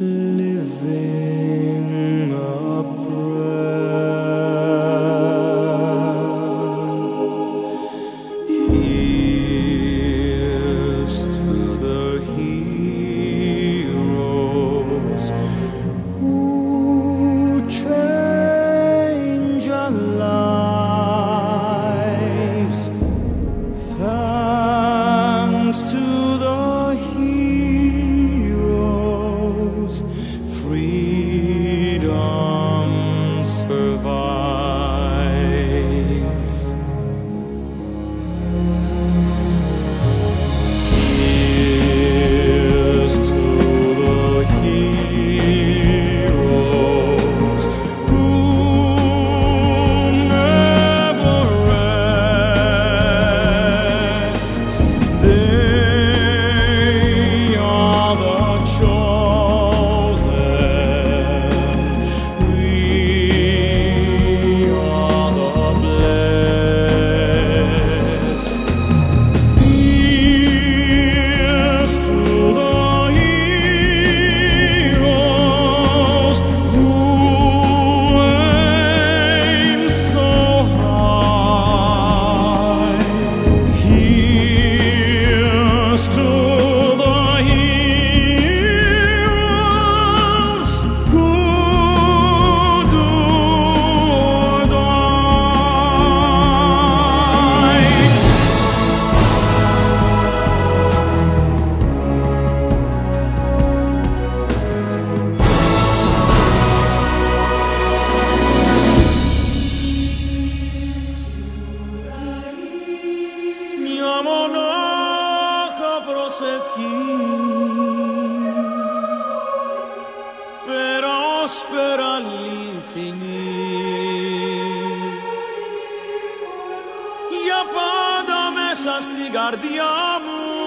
live. Περό, Περό, Περό, Φίλιπ, Ιαπώ, Δε, μου.